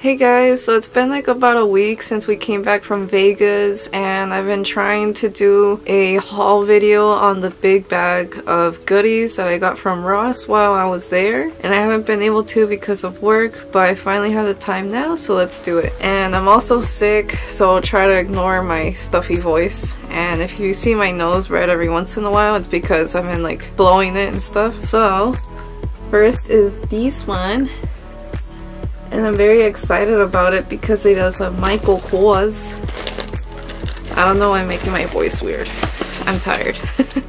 Hey guys, so it's been like about a week since we came back from Vegas and I've been trying to do a haul video on the big bag of goodies that I got from Ross while I was there and I haven't been able to because of work but I finally have the time now so let's do it. And I'm also sick so I'll try to ignore my stuffy voice and if you see my nose red every once in a while it's because I've been like blowing it and stuff. So first is this one and I'm very excited about it because it a Michael Kors. I don't know why I'm making my voice weird. I'm tired.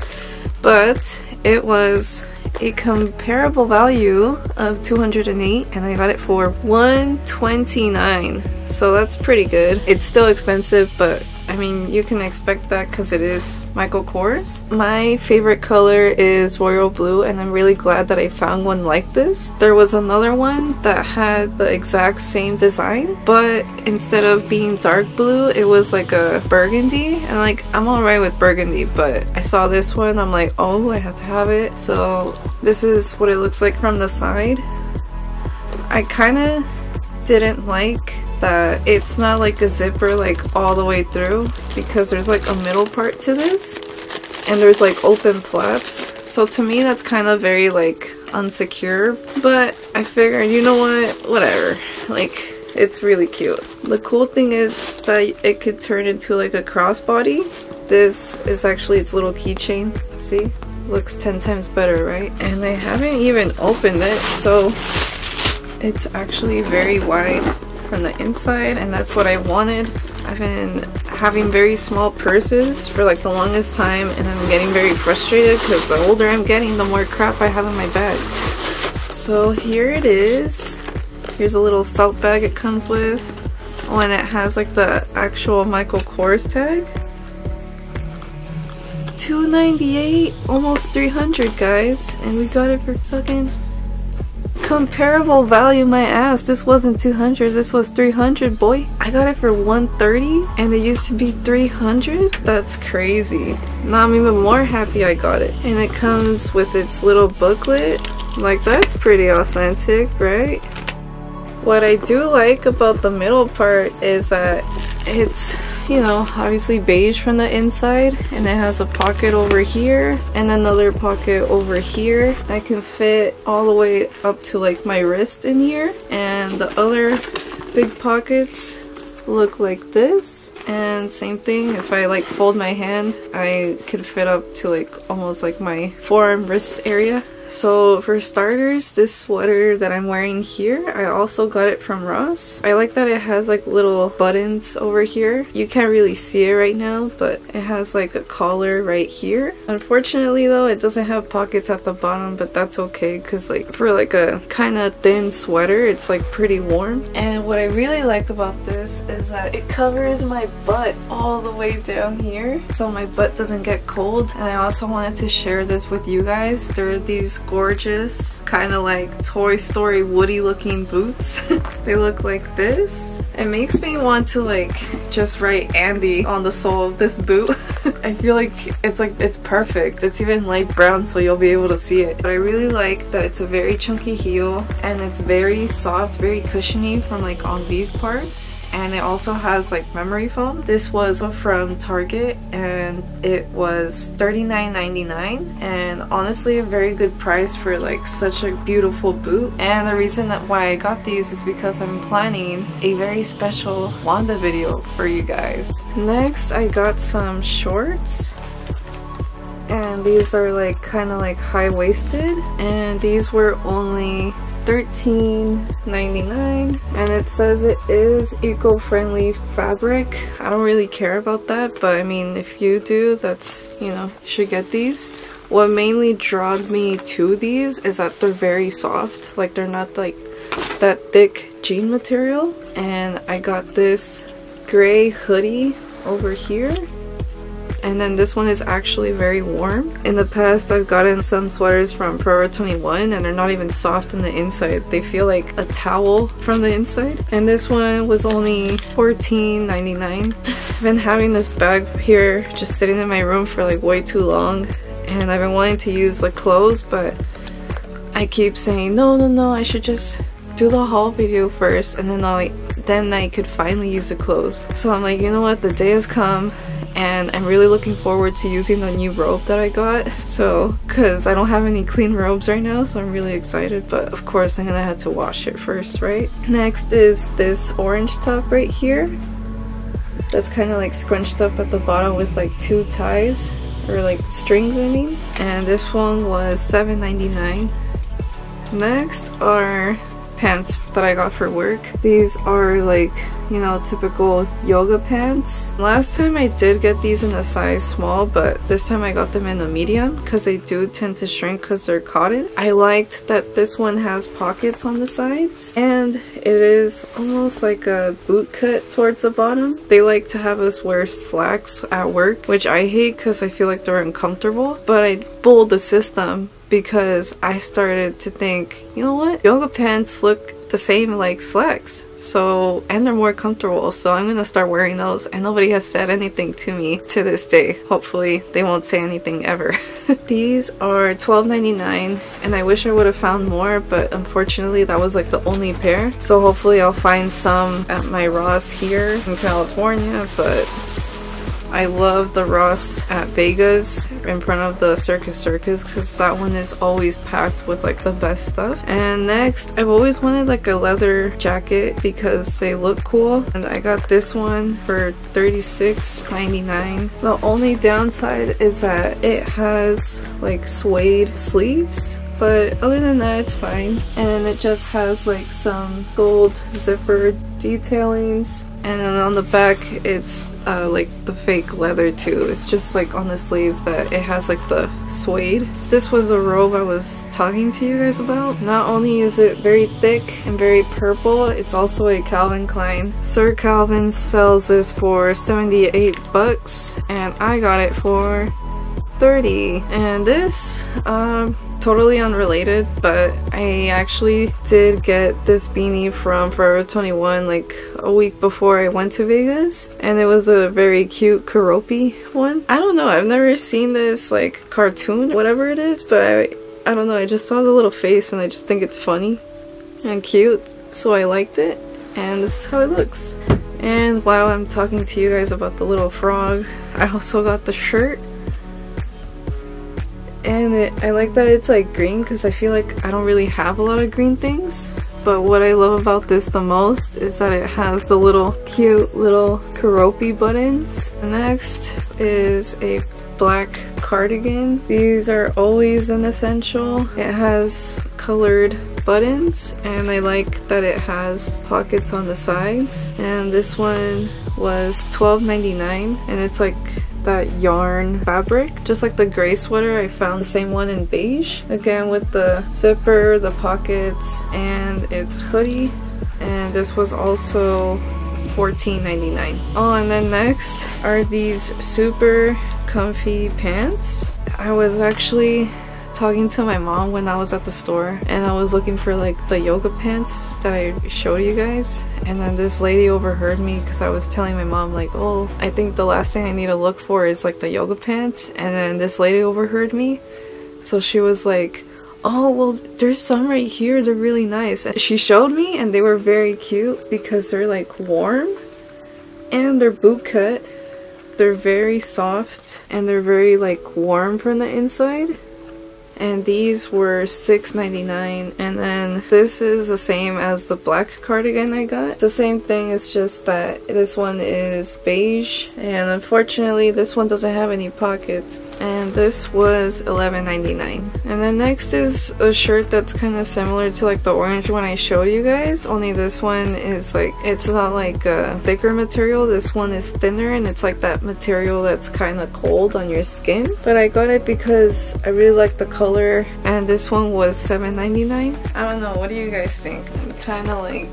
but it was a comparable value of 208 and I got it for 129 so that's pretty good. It's still expensive but I mean, you can expect that because it is Michael Kors. My favorite color is royal blue and I'm really glad that I found one like this. There was another one that had the exact same design but instead of being dark blue it was like a burgundy and like I'm alright with burgundy but I saw this one I'm like oh I have to have it so this is what it looks like from the side. I kind of didn't like that it's not like a zipper like all the way through because there's like a middle part to this and there's like open flaps. So to me that's kind of very like unsecure but I figured you know what? Whatever. Like it's really cute. The cool thing is that it could turn into like a crossbody. This is actually its little keychain. See? Looks 10 times better right? And I haven't even opened it so it's actually very wide from the inside and that's what I wanted. I've been having very small purses for like the longest time and I'm getting very frustrated because the older I'm getting the more crap I have in my bags. So here it is. Here's a little salt bag it comes with. Oh and it has like the actual Michael Kors tag. 298 almost 300 guys and we got it for fucking comparable value my ass. This wasn't 200, this was 300, boy. I got it for 130 and it used to be 300? That's crazy. Now I'm even more happy I got it. And it comes with its little booklet. Like that's pretty authentic, right? What I do like about the middle part is that it's you know, obviously beige from the inside and it has a pocket over here and another pocket over here. I can fit all the way up to like my wrist in here and the other big pockets look like this and same thing if I like fold my hand I can fit up to like almost like my forearm wrist area so for starters, this sweater that I'm wearing here, I also got it from Ross. I like that it has like little buttons over here. You can't really see it right now, but it has like a collar right here. Unfortunately though, it doesn't have pockets at the bottom, but that's okay because like for like a kind of thin sweater, it's like pretty warm. And what I really like about this is that it covers my butt all the way down here so my butt doesn't get cold. And I also wanted to share this with you guys. There are these gorgeous kind of like Toy Story Woody looking boots. they look like this. It makes me want to like just write Andy on the sole of this boot. I feel like it's like it's perfect. It's even light brown so you'll be able to see it. But I really like that it's a very chunky heel and it's very soft, very cushiony from like on these parts and it also has like memory foam. This was from Target and it was $39.99 and honestly a very good price for like such a beautiful boot and the reason that why I got these is because I'm planning a very special Wanda video for you guys. Next I got some shorts and these are like kind of like high-waisted. And these were only $13.99 and it says it is eco-friendly fabric. I don't really care about that but I mean if you do that's you know you should get these. What mainly drawed me to these is that they're very soft. Like they're not like that thick jean material. And I got this gray hoodie over here and then this one is actually very warm. In the past I've gotten some sweaters from Forever 21 and they're not even soft in the inside. They feel like a towel from the inside. And this one was only $14.99. I've been having this bag here just sitting in my room for like way too long and I've been wanting to use the clothes but I keep saying no no no I should just do the haul video first and then I then I could finally use the clothes. So I'm like, you know what, the day has come and I'm really looking forward to using the new robe that I got. So, cause I don't have any clean robes right now, so I'm really excited. But of course, I'm gonna have to wash it first, right? Next is this orange top right here. That's kind of like scrunched up at the bottom with like two ties or like strings I mean. And this one was $7.99. Next are pants that I got for work. These are like, you know, typical yoga pants. Last time I did get these in a size small, but this time I got them in a medium because they do tend to shrink because they're cotton. I liked that this one has pockets on the sides and it is almost like a boot cut towards the bottom. They like to have us wear slacks at work, which I hate because I feel like they're uncomfortable, but I bulled the system because I started to think, you know what? Yoga pants look the same like slacks. So, and they're more comfortable. So I'm gonna start wearing those. And nobody has said anything to me to this day. Hopefully they won't say anything ever. These are $12.99 and I wish I would have found more, but unfortunately that was like the only pair. So hopefully I'll find some at my Ross here in California, but I love the Ross at Vegas in front of the Circus Circus because that one is always packed with like the best stuff. And next, I've always wanted like a leather jacket because they look cool. And I got this one for $36.99. The only downside is that it has like suede sleeves but other than that it's fine. And it just has like some gold zipper detailings. And then on the back it's uh, like the fake leather too. It's just like on the sleeves that it has like the suede. This was the robe I was talking to you guys about. Not only is it very thick and very purple it's also a Calvin Klein. Sir Calvin sells this for 78 bucks and I got it for 30 and this um totally unrelated, but I actually did get this beanie from Forever 21 like a week before I went to Vegas, and it was a very cute Keroppi one. I don't know, I've never seen this like cartoon, whatever it is, but I, I don't know, I just saw the little face and I just think it's funny and cute, so I liked it, and this is how it looks. And while I'm talking to you guys about the little frog, I also got the shirt and it, I like that it's like green because I feel like I don't really have a lot of green things but what I love about this the most is that it has the little cute little Keroppi buttons. Next is a black cardigan. These are always an essential. It has colored buttons and I like that it has pockets on the sides and this one was $12.99 and it's like that yarn fabric just like the gray sweater I found the same one in beige. Again with the zipper the pockets and it's hoodie. And this was also $14.99 oh and then next are these super comfy pants. I was actually talking to my mom when I was at the store and I was looking for like the yoga pants that I showed you guys and then this lady overheard me because I was telling my mom like oh I think the last thing I need to look for is like the yoga pants and then this lady overheard me. So she was like oh well there's some right here they're really nice and she showed me and they were very cute because they're like warm and they're boot cut. They're very soft and they're very like warm from the inside and these were $6.99 and then this is the same as the black cardigan I got. The same thing it's just that this one is beige. And unfortunately this one doesn't have any pockets. And this was $11.99 and then next is a shirt that's kind of similar to like the orange one I showed you guys. Only this one is like it's not like a thicker material. This one is thinner and it's like that material that's kind of cold on your skin. But I got it because I really like the color color and this one was $7.99. I don't know, what do you guys think? I'm kind of like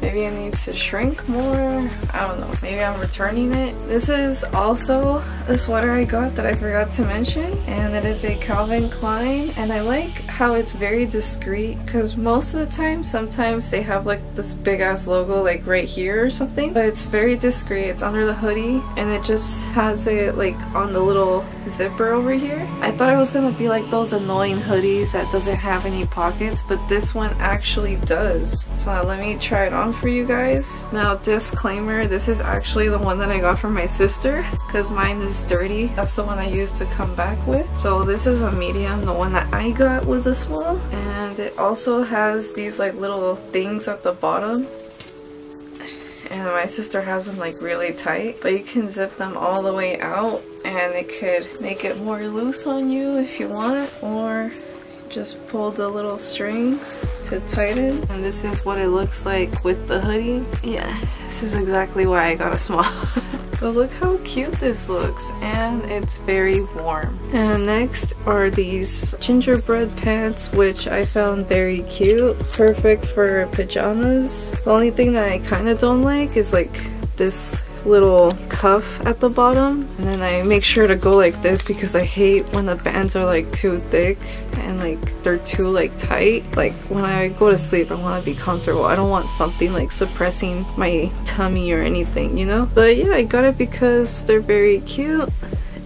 Maybe it needs to shrink more. I don't know. Maybe I'm returning it. This is also a sweater I got that I forgot to mention. And it is a Calvin Klein. And I like how it's very discreet because most of the time, sometimes they have like this big ass logo like right here or something. But it's very discreet. It's under the hoodie and it just has it like on the little zipper over here. I thought it was gonna be like those annoying hoodies that doesn't have any pockets, but this one actually does. So let me try it on for you guys. Now disclaimer, this is actually the one that I got from my sister because mine is dirty. That's the one I used to come back with. So this is a medium. The one that I got was a small and it also has these like little things at the bottom and my sister has them like really tight but you can zip them all the way out and it could make it more loose on you if you want or just pull the little strings to tighten and this is what it looks like with the hoodie yeah this is exactly why I got a small But look how cute this looks and it's very warm. And next are these gingerbread pants which I found very cute. Perfect for pajamas. The only thing that I kind of don't like is like this little cuff at the bottom and then I make sure to go like this because I hate when the bands are like too thick and like they're too like tight. Like when I go to sleep I want to be comfortable. I don't want something like suppressing my tummy or anything you know? But yeah I got it because they're very cute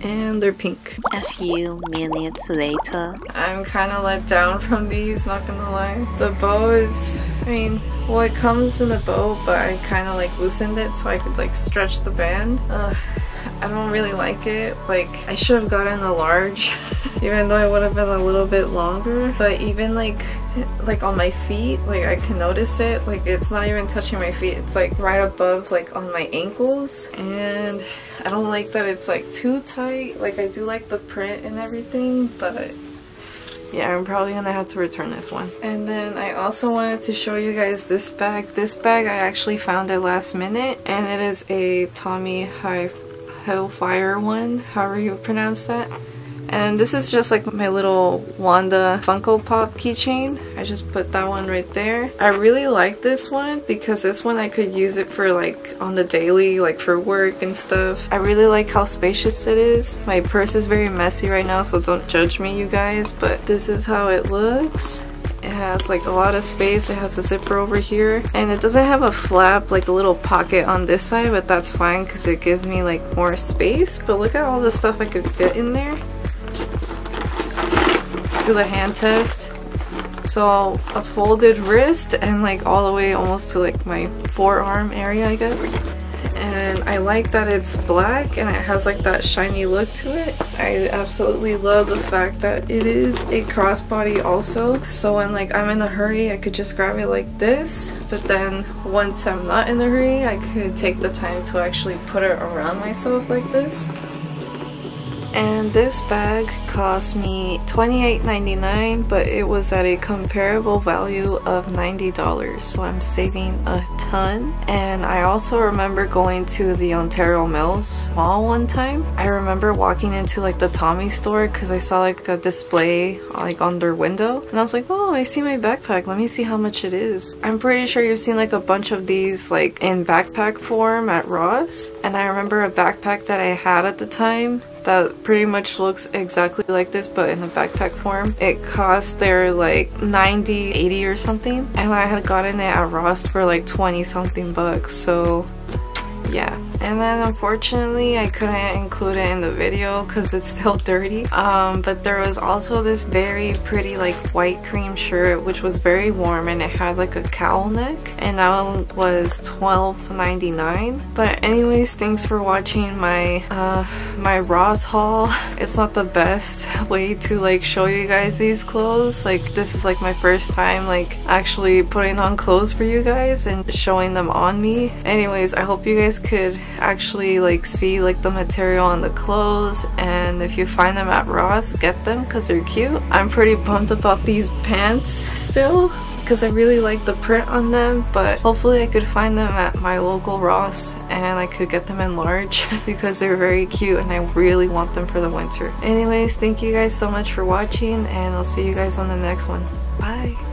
and they're pink. A few minutes later. I'm kind of let down from these, not gonna lie. The bow is, I mean, well it comes in a bow, but I kind of like loosened it so I could like stretch the band. Ugh, I don't really like it. Like, I should have gotten a large, even though it would have been a little bit longer. But even like, like on my feet, like I can notice it. Like it's not even touching my feet. It's like right above, like on my ankles. And I don't like that it's like too tight. Like I do like the print and everything, but yeah, I'm probably gonna have to return this one. And then I also wanted to show you guys this bag. This bag I actually found it last minute and it is a Tommy High Hellfire one, however you pronounce that. And this is just like my little Wanda Funko Pop keychain. I just put that one right there. I really like this one because this one I could use it for like on the daily, like for work and stuff. I really like how spacious it is. My purse is very messy right now, so don't judge me you guys, but this is how it looks. It has like a lot of space. It has a zipper over here. And it doesn't have a flap, like a little pocket on this side, but that's fine because it gives me like more space. But look at all the stuff I could fit in there. Let's do the hand test. So a folded wrist and like all the way almost to like my forearm area, I guess and I like that it's black and it has like that shiny look to it. I absolutely love the fact that it is a crossbody also. So when like I'm in a hurry I could just grab it like this. But then once I'm not in a hurry I could take the time to actually put it around myself like this and this bag cost me $28.99 but it was at a comparable value of $90 so I'm saving a ton. And I also remember going to the Ontario Mills mall one time. I remember walking into like the Tommy store because I saw like a display like on their window. And I was like oh I see my backpack. Let me see how much it is. I'm pretty sure you've seen like a bunch of these like in backpack form at Ross. And I remember a backpack that I had at the time that pretty much looks exactly like this but in a backpack form. It cost there like 90, 80 or something and I had gotten it at Ross for like 20 something bucks so yeah and then unfortunately I couldn't include it in the video because it's still dirty. Um, but there was also this very pretty like white cream shirt which was very warm and it had like a cowl neck and that one was $12.99 but anyways thanks for watching my uh, my Ross haul. It's not the best way to like show you guys these clothes. Like this is like my first time like actually putting on clothes for you guys and showing them on me. Anyways I hope you guys could actually like see like the material on the clothes and if you find them at Ross get them because they're cute. I'm pretty bummed about these pants still because I really like the print on them but hopefully I could find them at my local Ross and I could get them in large because they're very cute and I really want them for the winter. Anyways, thank you guys so much for watching and I'll see you guys on the next one. Bye!